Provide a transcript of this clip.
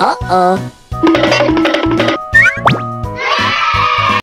Uh-oh.